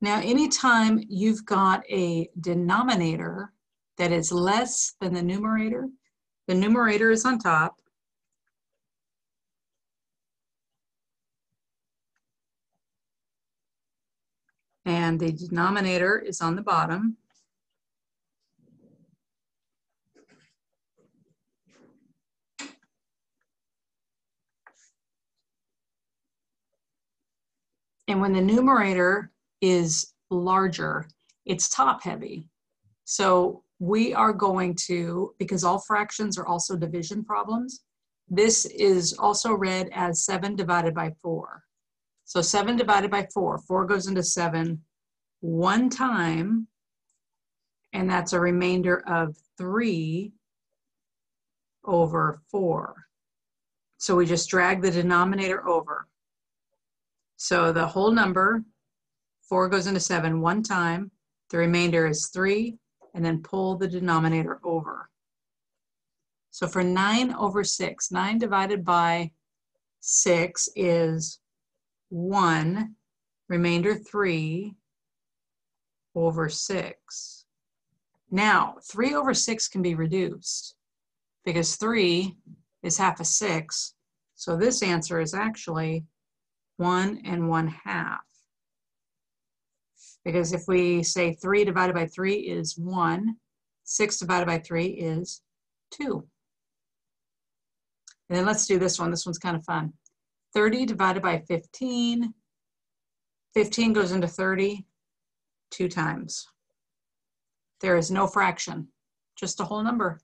Now, anytime you've got a denominator that is less than the numerator, the numerator is on top, and the denominator is on the bottom. And when the numerator is larger, it's top heavy. So we are going to, because all fractions are also division problems, this is also read as 7 divided by 4. So 7 divided by 4, 4 goes into 7 one time, and that's a remainder of 3 over 4. So we just drag the denominator over. So the whole number, 4 goes into 7 one time, the remainder is 3, and then pull the denominator over. So for 9 over 6, 9 divided by 6 is 1, remainder 3 over 6. Now, 3 over 6 can be reduced because 3 is half a 6. So this answer is actually 1 and 1 half. Because if we say 3 divided by 3 is 1, 6 divided by 3 is 2. And then let's do this one. This one's kind of fun. 30 divided by 15. 15 goes into 30 two times. There is no fraction, just a whole number.